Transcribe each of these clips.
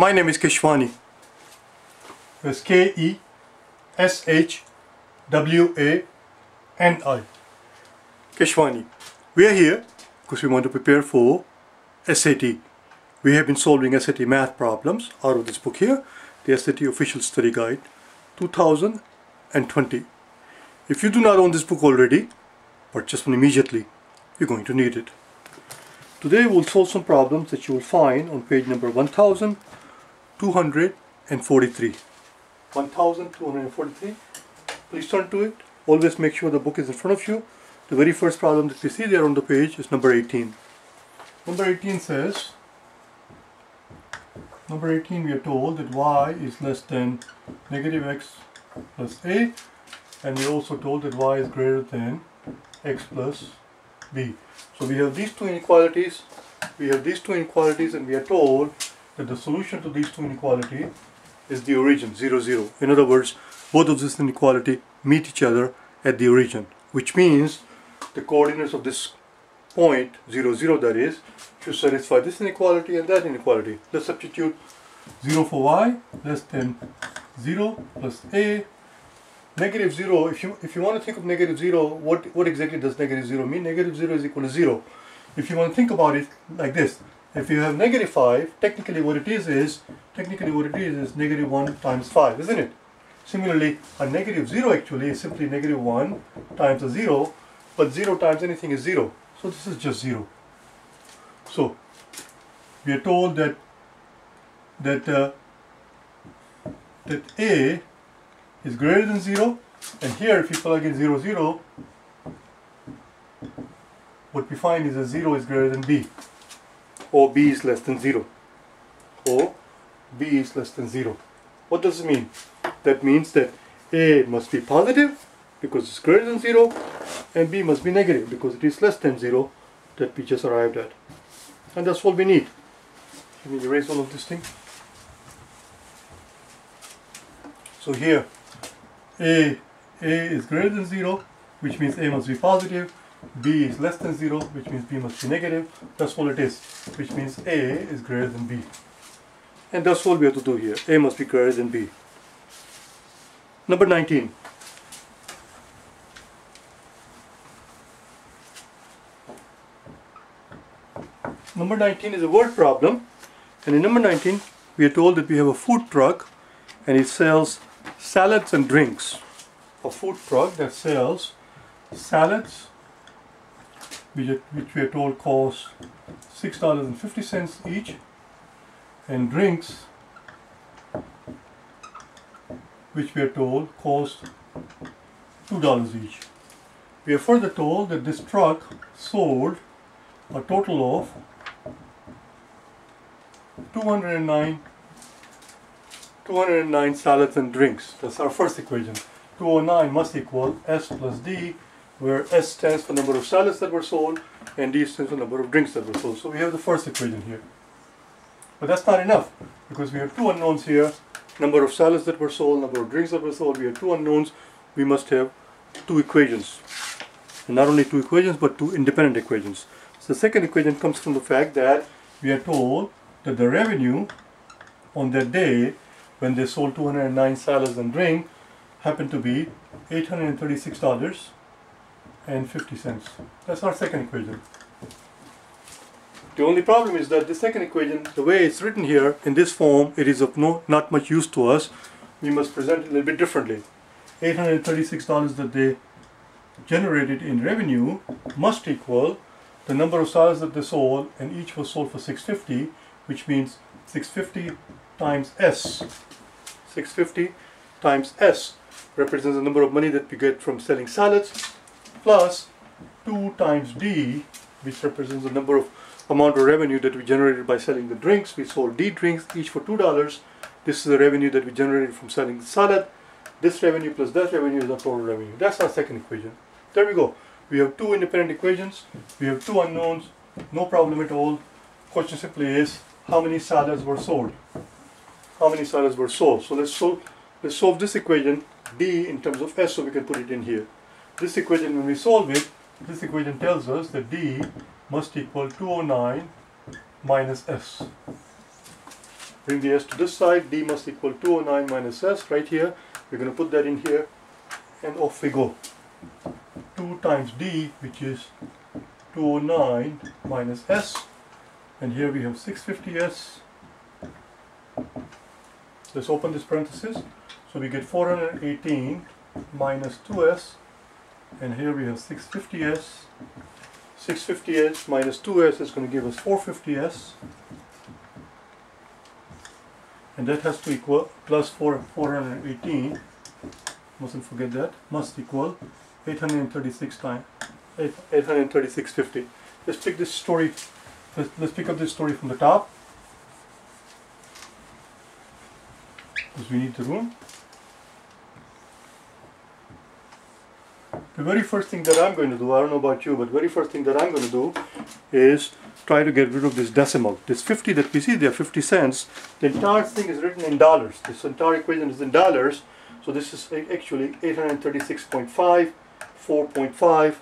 My name is Keshwani. It's K-E-S-H-W-A-N-I. Keshwani. We are here because we want to prepare for SAT. We have been solving SAT math problems out of this book here, the SAT Official Study Guide 2020. If you do not own this book already, purchase one immediately. You're going to need it. Today we'll solve some problems that you will find on page number 1243. 1243. Please turn to it. Always make sure the book is in front of you. The very first problem that we see there on the page is number 18. Number 18 says, number 18 we are told that y is less than negative x plus a and we're also told that y is greater than x plus b. So we have these two inequalities, we have these two inequalities and we are told that the solution to these two inequalities is the origin, 0, 0. In other words, both of this inequality meet each other at the origin, which means the coordinates of this point, 0, 0 that is, should satisfy this inequality and that inequality. Let's substitute 0 for y less than 0 plus a negative 0, if you, if you want to think of negative 0, what, what exactly does negative 0 mean? Negative 0 is equal to 0. If you want to think about it like this, if you have negative 5, technically what it is is, technically what it is is negative 1 times 5, isn't it? Similarly, a negative 0 actually is simply negative 1 times a 0, but 0 times anything is 0. So this is just 0. So, we are told that that uh, that A is greater than 0 and here if you plug in 0 0 what we find is that 0 is greater than b or b is less than 0 or b is less than 0 what does it mean? That means that a must be positive because it's greater than 0 and b must be negative because it is less than 0 that we just arrived at. And that's all we need. Let me erase all of this thing. So here a, A is greater than 0, which means A must be positive. B is less than 0, which means B must be negative. That's all it is, which means A is greater than B. And that's all we have to do here. A must be greater than B. Number 19. Number 19 is a word problem. And in number 19, we are told that we have a food truck and it sells salads and drinks. A food truck that sells salads, which, we are told cost $6.50 each, and drinks, which we are told cost $2 each. We are further told that this truck sold a total of 209 209 salads and drinks. That's our first equation. 209 must equal S plus D, where S stands for number of salads that were sold and D stands for number of drinks that were sold. So we have the first equation here. But that's not enough because we have two unknowns here. Number of salads that were sold, number of drinks that were sold. We have two unknowns. We must have two equations. And not only two equations, but two independent equations. So the second equation comes from the fact that we are told that the revenue on that day when they sold 209 salads and drink happened to be $836.50. That's our second equation. The only problem is that the second equation, the way it's written here in this form, it is of no, not much use to us. We must present it a little bit differently. $836 that they generated in revenue must equal the number of salads that they sold and each was sold for 650 which means 650 times S 650 times S represents the number of money that we get from selling salads plus 2 times D which represents the number of amount of revenue that we generated by selling the drinks. We sold D drinks each for $2. This is the revenue that we generated from selling the salad. This revenue plus that revenue is the total revenue. That's our second equation. There we go. We have two independent equations. We have two unknowns. No problem at all. Question simply is how many salads were sold how many salads were sold. So let's solve, let's solve this equation, D in terms of S, so we can put it in here. This equation, when we solve it, this equation tells us that D must equal 209 minus S. Bring the s to this side. d must equal 209 minus s right here. We're going to put that in here and off we go. 2 times d which is 209 minus s and here we have 650s. Let's open this parenthesis. So we get 418 minus 2s and here we have 650s 650s minus 2s is going to give us 450s and that has to equal plus 4 418 mustn't forget that. Must equal 836 times 836.50 let's pick this story. Let's, let's pick up this story from the top. Because we need the room the very first thing that I'm going to do, I don't know about you, but very first thing that I'm going to do is try to get rid of this decimal. This 50 that we see there, 50 cents, the entire thing is written in dollars. This entire equation is in dollars. So this is actually 836.5, 4.5.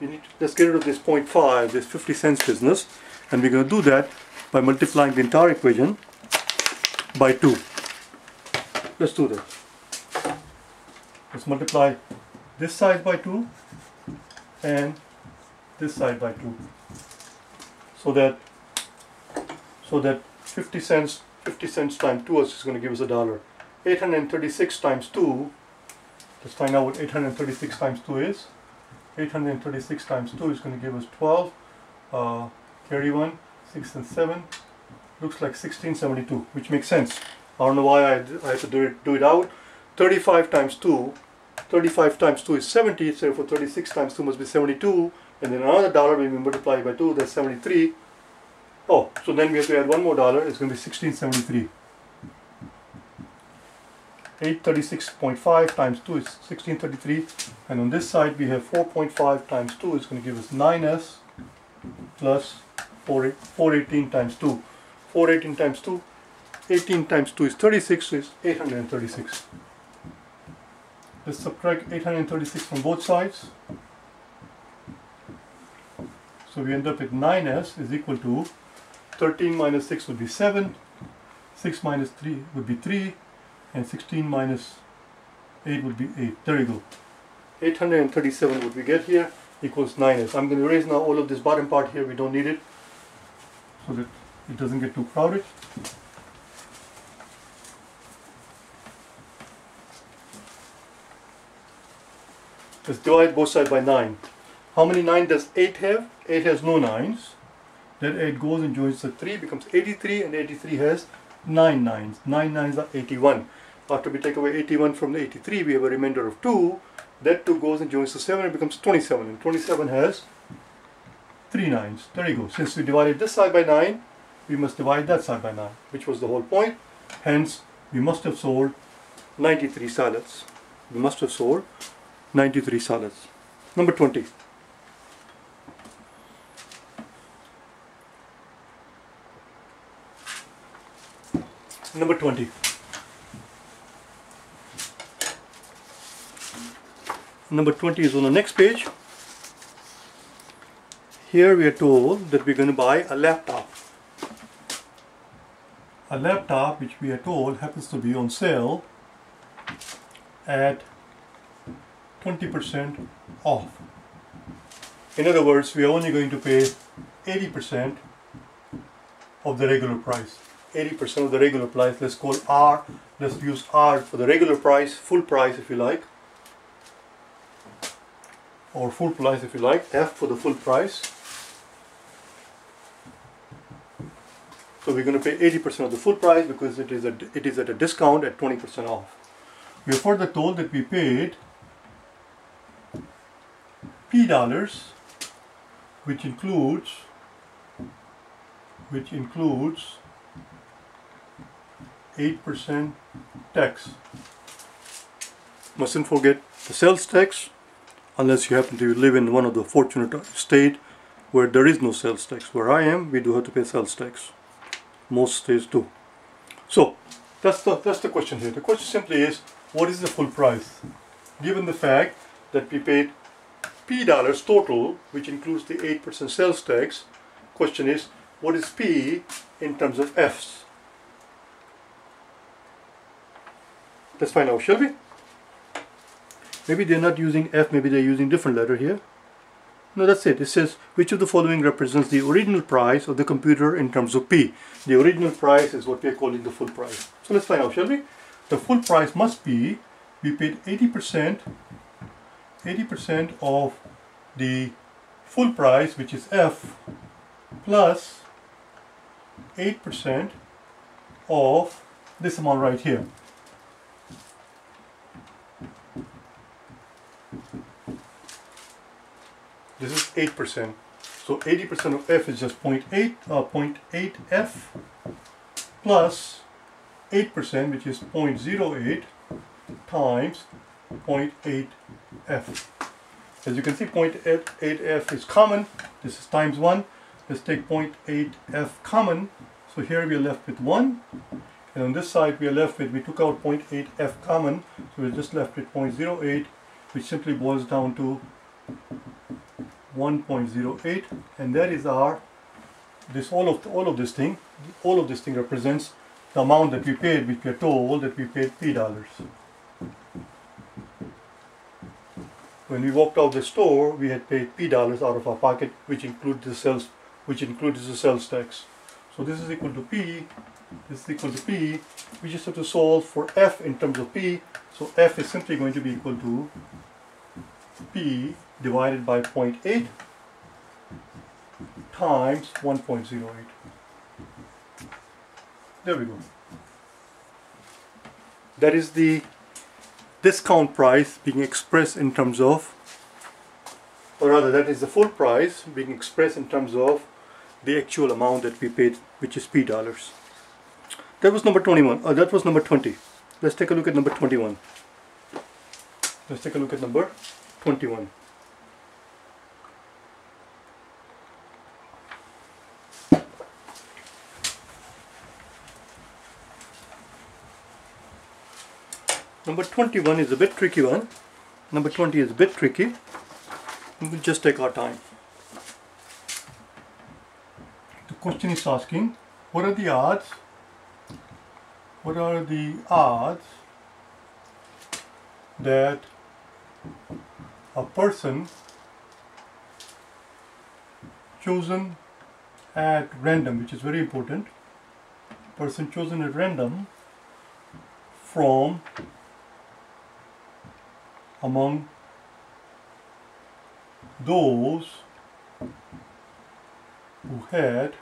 You need to, let's get rid of this 0.5, this 50 cents business. And we're going to do that by multiplying the entire equation by 2. Let's do that. Let's multiply this side by 2 and this side by 2 so that so that 50 cents 50 cents times 2 is going to give us a dollar. 836 times 2 let's find out what 836 times 2 is. 836 times 2 is going to give us 12 uh, carry 1 6 and 7 looks like 1672 which makes sense. I don't know why I, I have to do it, do it out. 35 times 2 35 times 2 is 70, so for 36 times 2 must be 72, and then another dollar when we multiply by 2, that's 73. Oh, so then we have to add one more dollar, it's going to be 1673. 836.5 times 2 is 1633, and on this side we have 4.5 times 2 is going to give us 9s plus 4, 418 times 2. 418 times 2, 18 times 2 is 36, so is 836. Let's subtract 836 from both sides. So we end up with 9s is equal to 13 minus 6 would be 7, 6 minus 3 would be 3, and 16 minus 8 would be 8. There you go. 837 would we get here equals 9s. I'm going to erase now all of this bottom part here, we don't need it, so that it doesn't get too crowded. Let's divide both sides by 9. How many 9 does 8 have? 8 has no 9s. Then 8 goes and joins the 3 becomes 83 and 83 has 9 9s. 9 9s are 81. After we take away 81 from the 83 we have a remainder of 2. That 2 goes and joins the 7 and becomes 27 and 27 has 3 9s. There you go. Since we divided this side by 9 we must divide that side by 9 which was the whole point. Hence we must have sold 93 salads. We must have sold 93 salads. Number 20. Number 20. Number 20 is on the next page. Here we are told that we're going to buy a laptop. A laptop which we are told happens to be on sale at 20% off. In other words, we are only going to pay 80% of the regular price. 80% of the regular price, let's call R, let's use R for the regular price, full price if you like, or full price if you like, F for the full price. So we're going to pay 80% of the full price because it is, a, it is at a discount at 20% off. We are further told that we paid P dollars which includes which includes 8% tax. Mustn't forget the sales tax unless you happen to live in one of the fortunate state where there is no sales tax. Where I am, we do have to pay sales tax. Most states do. So that's the that's the question here. The question simply is what is the full price? Given the fact that we paid P dollars total, which includes the 8% sales tax, question is, what is P in terms of F's? Let's find out, shall we? Maybe they're not using F, maybe they're using different letter here. No, that's it. It says which of the following represents the original price of the computer in terms of P. The original price is what we're calling the full price. So let's find out, shall we? The full price must be, we paid 80%, 80% of the full price, which is F, plus 8% of this amount right here. This is 8%. So 80% of F is just 0.8, uh, 0.8F plus 8%, which is 0.08 times F. As you can see, 0.8F is common. This is times 1. Let's take 0.8F common. So here we are left with 1. And on this side, we are left with, we took out 0.8F common. So we're just left with 0.08, which simply boils down to 1.08. And that is our, this all of, all of this thing, all of this thing represents the amount that we paid, which we are told that we paid $3. When we walked out the store we had paid p dollars out of our pocket which includes the sales which includes the sales tax so this is equal to p this is equal to p we just have to solve for f in terms of p so f is simply going to be equal to p divided by 0.8 times 1.08. There we go. That is the discount price being expressed in terms of, or rather that is the full price being expressed in terms of the actual amount that we paid, which is P dollars. That was number 21. Uh, that was number 20. Let's take a look at number 21. Let's take a look at number 21. Number 21 is a bit tricky one. Number 20 is a bit tricky. We'll just take our time. The question is asking, what are the odds? What are the odds that a person chosen at random, which is very important, person chosen at random from among those who had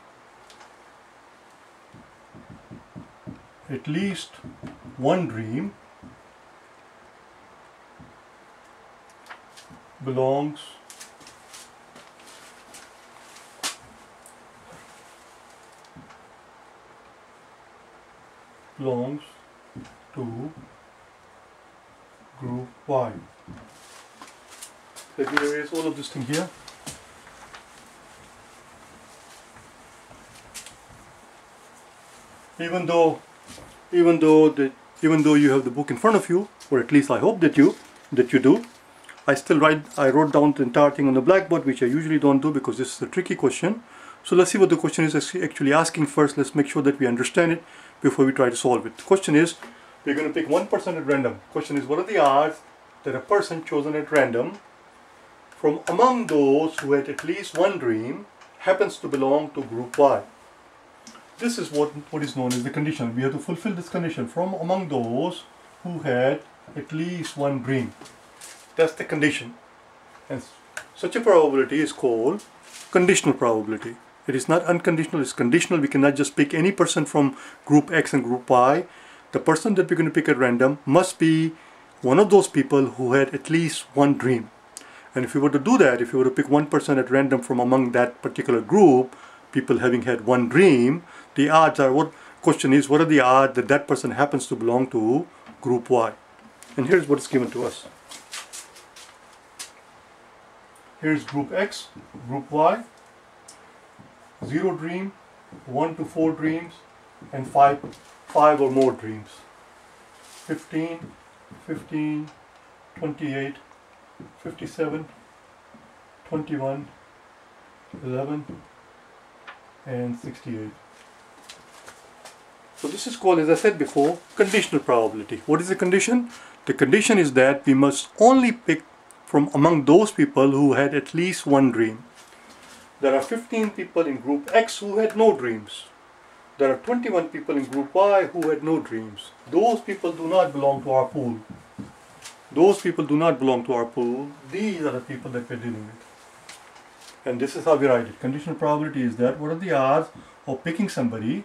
at least one dream belongs belongs to group Y. Let me erase all of this thing here. Even though, even though the, even though you have the book in front of you, or at least I hope that you, that you do, I still write, I wrote down the entire thing on the blackboard, which I usually don't do because this is a tricky question. So let's see what the question is actually asking first. Let's make sure that we understand it before we try to solve it. The question is, we're going to pick one person at random. Question is, what are the odds that a person chosen at random from among those who had at least one dream happens to belong to group Y? This is what, what is known as the condition. We have to fulfill this condition from among those who had at least one dream. That's the condition. And such a probability is called conditional probability. It is not unconditional, it's conditional. We cannot just pick any person from group X and group Y the person that we're going to pick at random must be one of those people who had at least one dream. And if we were to do that, if we were to pick one person at random from among that particular group, people having had one dream, the odds are, what question is, what are the odds that that person happens to belong to group Y? And here's what is given to us. Here's group X, group Y, zero dream, one to four dreams, and five five or more dreams. 15, 15, 28, 57, 21, 11, and 68. So this is called, as I said before, conditional probability. What is the condition? The condition is that we must only pick from among those people who had at least one dream. There are 15 people in group X who had no dreams. There are 21 people in group Y who had no dreams. Those people do not belong to our pool. Those people do not belong to our pool. These are the people that we're dealing with. And this is how we write it. Conditional probability is that what are the odds of picking somebody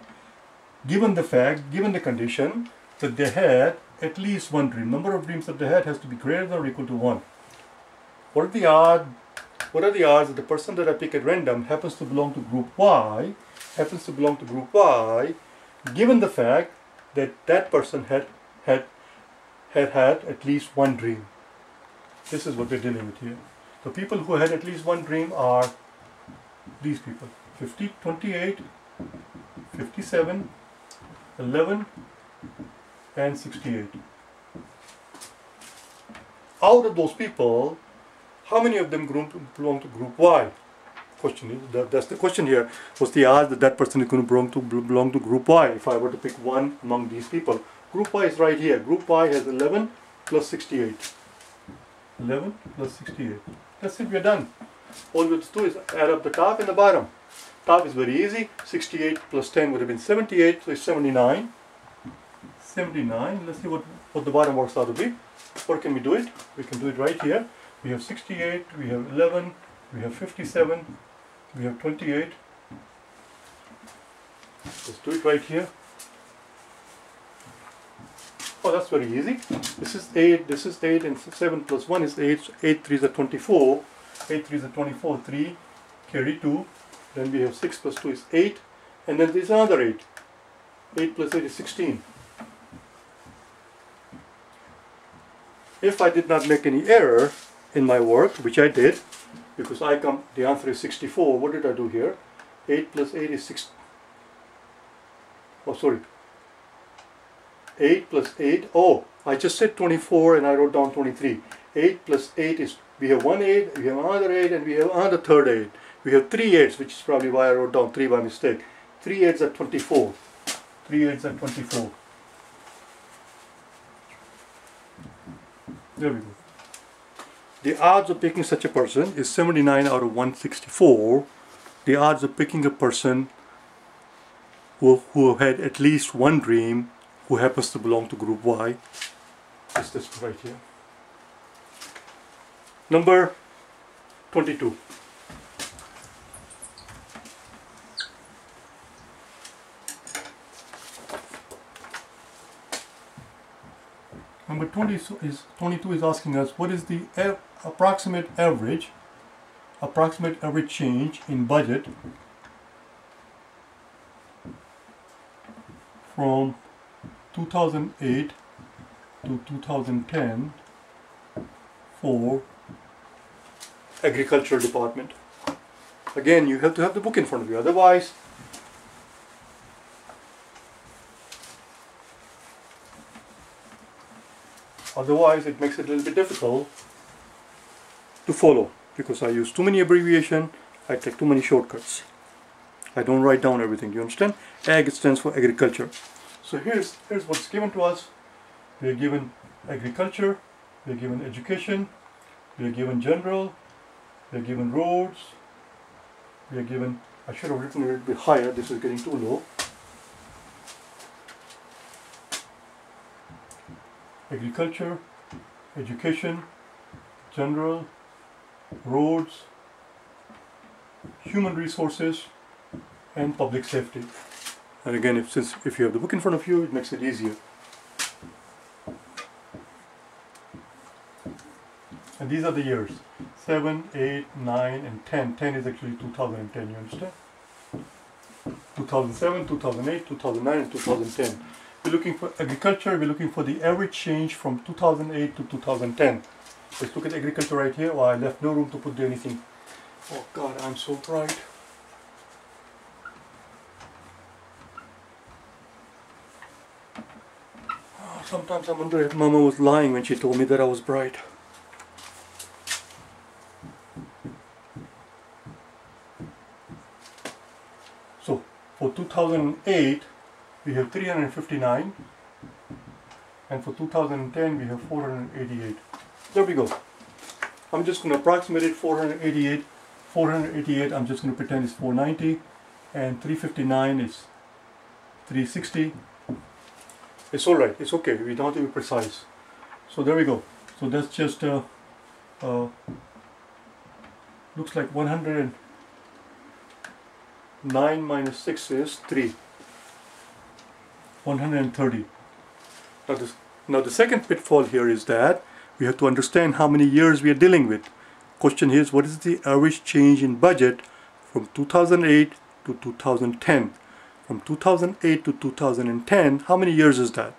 given the fact, given the condition that they had at least one dream. Number of dreams that they had has to be greater than or equal to 1. What are the odds? What are the odds that the person that I pick at random happens to belong to group Y, happens to belong to group Y, given the fact that that person had had had had at least one dream. This is what we're dealing with here. The people who had at least one dream are these people. 50, 28, 57, 11, and 68. Out of those people, how many of them belong to group Y? Question is, that's the question here. Was the odds that that person is going to belong to belong to group Y? If I were to pick one among these people, group Y is right here. Group Y has 11 plus 68. 11 plus 68. That's it. We're done. All we have to do is add up the top and the bottom. Top is very easy. 68 plus 10 would have been 78, so it's 79. 79. Let's see what, what the bottom works out to be. Where can we do it? We can do it right here. We have 68, we have 11, we have 57, we have 28. Let's do it right here. Oh, that's very easy. This is 8, this is 8, and 7 plus 1 is 8. So 8 3 is a 24. 8 3 is a 24. 3, carry 2. Then we have 6 plus 2 is 8. And then there's another 8. 8 plus 8 is 16. If I did not make any error in my work, which I did, because I come, the answer is 64. What did I do here? 8 plus 8 is 6. Oh, sorry. 8 plus 8. Oh, I just said 24 and I wrote down 23. 8 plus 8 is, we have one 8, we have another 8, and we have another third 8. We have three 8s, which is probably why I wrote down 3 by mistake. 3 8s are 24. 3 8s are 24. There we go. The odds of picking such a person is 79 out of 164. The odds of picking a person who, who had at least one dream who happens to belong to group Y is this right here. Number 22. Number 20 is 22 is asking us what is the approximate average approximate average change in budget from 2008 to 2010 for agricultural department? Again you have to have the book in front of you otherwise Otherwise, it makes it a little bit difficult to follow because I use too many abbreviation, I take too many shortcuts. I don't write down everything, you understand? Ag stands for agriculture. So here's, here's what's given to us. We are given agriculture, we are given education, we are given general, we are given roads, we are given, I should have written it a bit higher, this is getting too low. Agriculture, education, general, roads, human resources, and public safety. And again, if, since if you have the book in front of you, it makes it easier. And these are the years 7, 8, 9, and 10. 10 is actually 2010, you understand? 2007, 2008, 2009, and 2010. We're looking for agriculture, we're looking for the average change from 2008 to 2010. Let's look at agriculture right here. Oh, I left no room to put anything. Oh God, I'm so bright. Oh, sometimes I wonder if Mama was lying when she told me that I was bright. So, for 2008, we have 359 and for 2010 we have 488 there we go. I'm just going to approximate it 488 488 I'm just going to pretend it's 490 and 359 is 360 it's alright it's okay we don't have to be precise. So there we go. So that's just uh, uh, looks like 109 minus 6 is 3 130 now this now the second pitfall here is that we have to understand how many years we are dealing with question here is what is the average change in budget from 2008 to 2010 from 2008 to 2010 how many years is that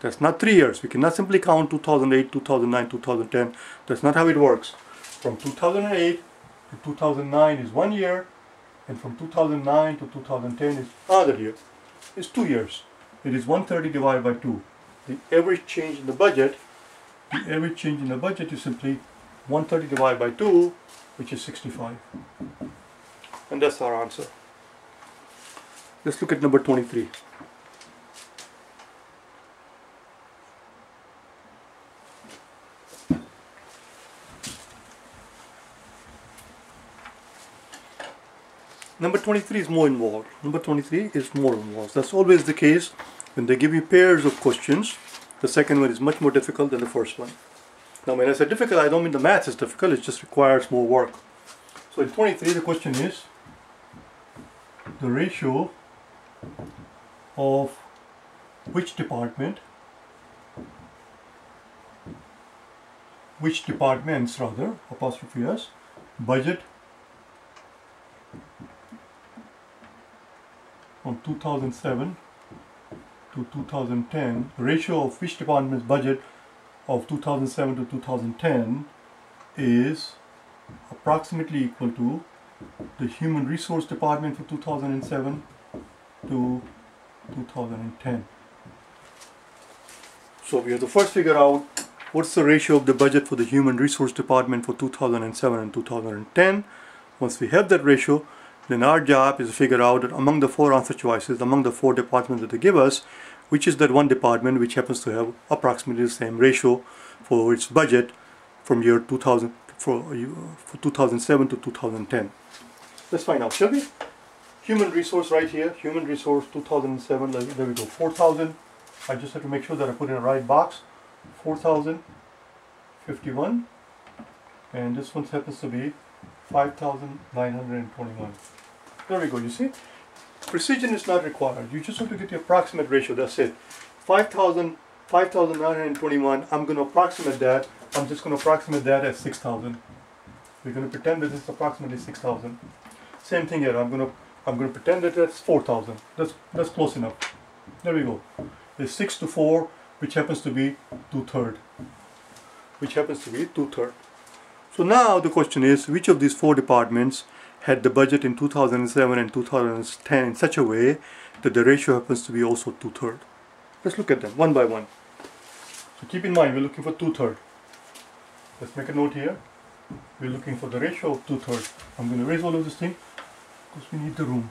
that's not three years we cannot simply count 2008 2009 2010 that's not how it works from 2008 to 2009 is one year and from 2009 to 2010 is another year it's two years it is 130 divided by 2 the average change in the budget the average change in the budget is simply 130 divided by 2 which is 65 and that's our answer. Let's look at number 23 Number 23 is more involved. Number 23 is more involved. That's always the case when they give you pairs of questions. The second one is much more difficult than the first one. Now when I say difficult, I don't mean the math is difficult, it just requires more work. So in 23 the question is the ratio of which department which departments rather apostrophe s budget from 2007 to 2010, the ratio of which department's budget of 2007 to 2010 is approximately equal to the human resource department for 2007 to 2010. So we have to first figure out what's the ratio of the budget for the human resource department for 2007 and 2010. Once we have that ratio, then our job is to figure out that among the four answer choices, among the four departments that they give us, which is that one department which happens to have approximately the same ratio for its budget from year 2000 for, for 2007 to 2010. Let's find out, shall we? Human resource right here, human resource 2007, there we go, 4,000. I just have to make sure that I put in the right box. 4,051 and this one happens to be 5,921. There we go, you see? Precision is not required. You just have to get the approximate ratio, that's it. 5,000, 5,921, I'm going to approximate that. I'm just going to approximate that as 6,000. We're going to pretend that it's approximately 6,000. Same thing here, I'm going to I'm going to pretend that that's 4,000. That's, that's close enough. There we go. It's 6 to 4, which happens to be 2 third. Which happens to be 2 third. So now the question is, which of these four departments had the budget in 2007 and 2010 in such a way that the ratio happens to be also two-thirds. Let's look at them one by one. So keep in mind we're looking for two-thirds. Let's make a note here. We're looking for the ratio of two-thirds. I'm going to erase all of this thing because we need the room.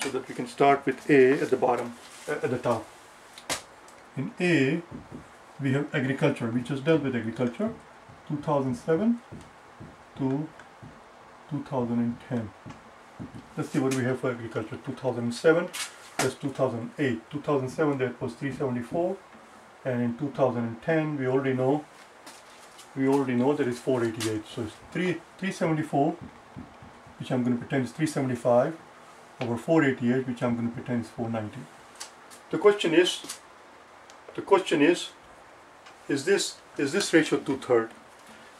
So that we can start with A at the bottom, at the top. In A, we have agriculture. We just dealt with agriculture. 2007 to 2010. Let's see what we have for agriculture. 2007, that's 2008. 2007 that was 374, and in 2010 we already know we already know that it's 488. So it's 3 374, which I'm going to pretend is 375, over 488, which I'm going to pretend is 490. The question is, the question is, is this is this ratio two third?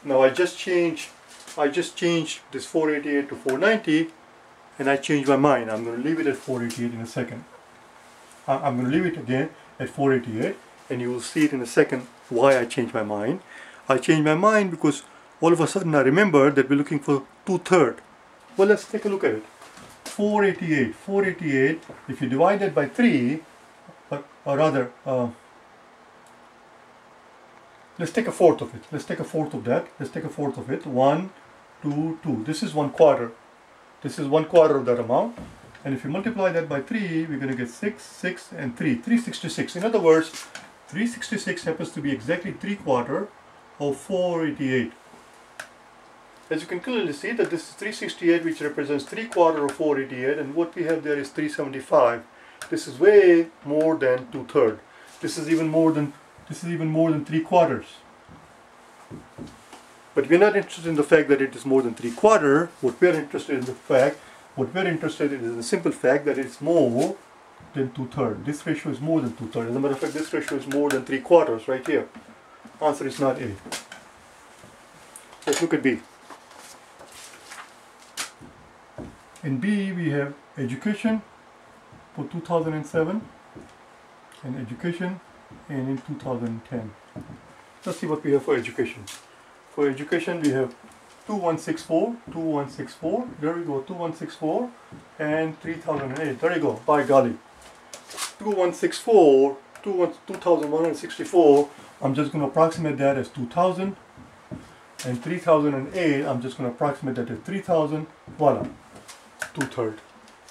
Now I just changed I just changed this 488 to 490 and I changed my mind. I'm going to leave it at 488 in a second. I'm going to leave it again at 488 and you will see it in a second why I changed my mind. I changed my mind because all of a sudden I remembered that we're looking for two-third. Well, let's take a look at it. 488, 488, if you divide that by 3, or, or rather, uh, let's take a fourth of it. Let's take a fourth of that. Let's take a fourth of it. One, two, two. This is one quarter. This is one quarter of that amount. And if you multiply that by 3, we're going to get 6, 6, and 3. 366. In other words, 366 happens to be exactly 3 quarter of 488. As you can clearly see that this is 368 which represents 3 quarter of 488 and what we have there is 375. This is way more than 2 third. This is even more than this is even more than 3 quarters. But we're not interested in the fact that it is more than 3 quarter. What we're interested in the fact what we're interested in is the simple fact that it's more than 2 third. This ratio is more than 2 third. As a matter of fact this ratio is more than 3 quarters right here. Answer is not A. Let's look at B. In B we have education for 2007 and education and in 2010. Let's see what we have for education. For education we have 2164, 2164, there we go, 2164 and 3008, there you go, by golly. 2164, 2164, I'm just going to approximate that as 2000 and 3008, I'm just going to approximate that as 3000, voila two-thirds.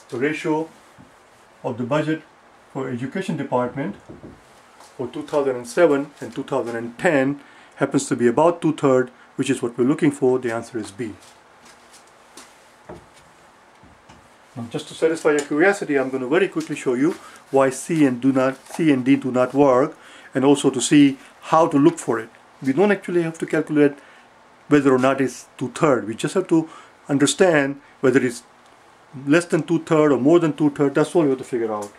The ratio of the budget for education department for 2007 and 2010 happens to be about two-thirds, which is what we're looking for. The answer is B. Just to satisfy your curiosity, I'm going to very quickly show you why C and do not C and D do not work, and also to see how to look for it. We don't actually have to calculate whether or not it's two-thirds. We just have to understand whether it's less than two-thirds or more than two-thirds, that's all we have to figure out.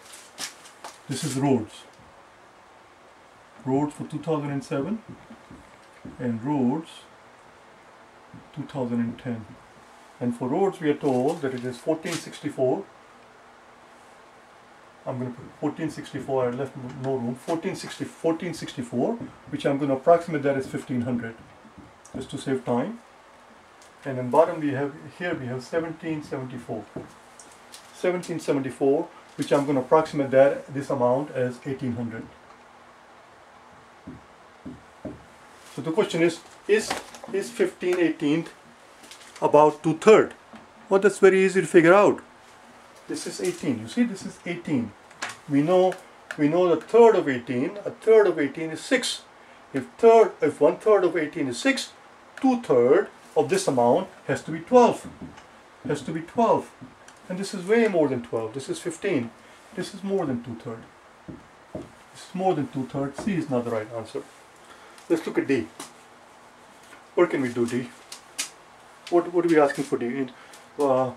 This is roads. Roads for 2007 and roads 2010. And for roads we are told that it is 1464. I'm going to put 1464, I left no room, 1460, 1464, which I'm going to approximate that as 1500, just to save time and then bottom we have here we have 1774 1774 which I'm going to approximate that this amount as 1800 so the question is is is 15 18th about two third well that's very easy to figure out this is 18 you see this is 18 we know we know the third of 18 a third of 18 is 6 if third if one third of 18 is 6 two third of this amount has to be 12. Has to be 12. And this is way more than 12. This is 15. This is more than two-thirds. This is more than two-thirds. C is not the right answer. Let's look at D. What can we do, D? What, what are we asking for D? Uh,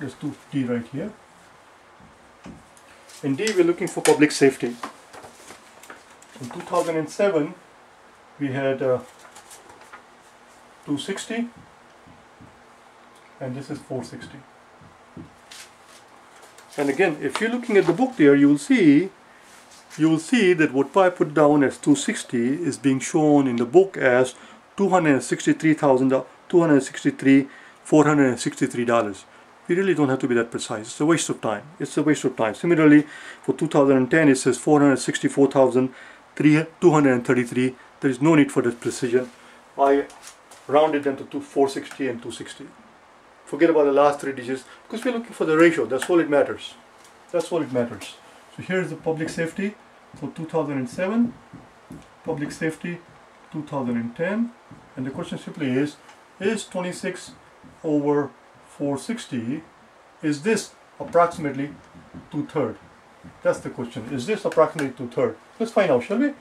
let's do D right here. In D, we're looking for public safety. In 2007, we had uh, 260 and this is 460 and again if you're looking at the book there you will see you will see that what I put down as 260 is being shown in the book as 263,000 263 463 dollars we really don't have to be that precise it's a waste of time it's a waste of time similarly for 2010 it says 464,233 there is no need for that precision I rounded them to 460 and 260. Forget about the last three digits because we're looking for the ratio. That's all it matters. That's all it matters. So here's the public safety for 2007, public safety 2010, and the question simply is, is 26 over 460, is this approximately two-third? That's the question. Is this approximately two-third? Let's find out, shall we?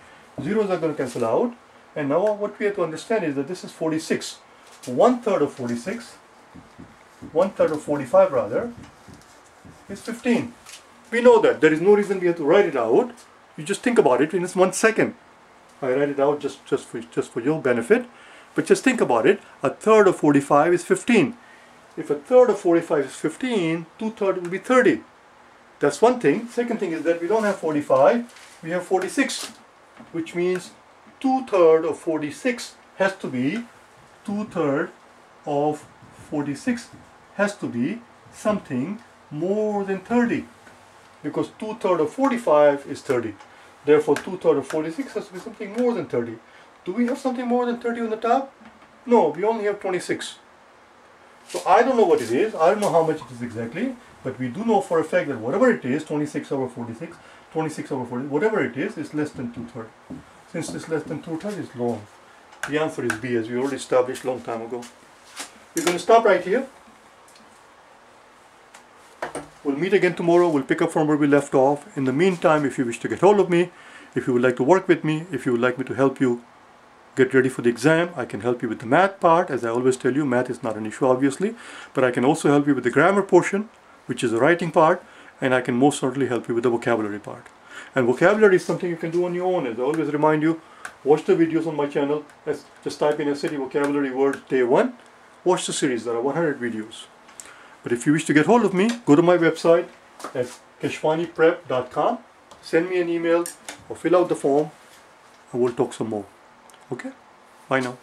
Zeros are going to cancel out. And now what we have to understand is that this is 46. One third of 46, one third of 45 rather, is 15. We know that. There is no reason we have to write it out. You just think about it in just one second. I write it out just, just, for, just for your benefit. But just think about it. A third of 45 is 15. If a third of 45 is 15, two thirds will be 30. That's one thing. Second thing is that we don't have 45, we have 46, which means two thirds of 46 has to be two thirds of 46 has to be something more than 30 because two thirds of 45 is 30 therefore two-third of 46 has to be something more than 30 do we have something more than 30 on the top no we only have 26 So I don't know what it is. I don't know how much it is exactly, but we do know for a fact that whatever it is, 26 over 46, 26 over 40, whatever it is, is less than 2 thirds. Since it's less than 2 thirds, it's long. The answer is B, as we already established long time ago. We're going to stop right here. We'll meet again tomorrow. We'll pick up from where we left off. In the meantime, if you wish to get hold of me, if you would like to work with me, if you would like me to help you get ready for the exam, I can help you with the math part. As I always tell you, math is not an issue, obviously, but I can also help you with the grammar portion, which is the writing part, and I can most certainly help you with the vocabulary part. And vocabulary is something you can do on your own. As I always remind you, watch the videos on my channel. Just type in SAT vocabulary word day one. Watch the series. There are 100 videos. But if you wish to get hold of me, go to my website at keshwaniprep.com, send me an email or fill out the form and we'll talk some more. Okay? Bye now.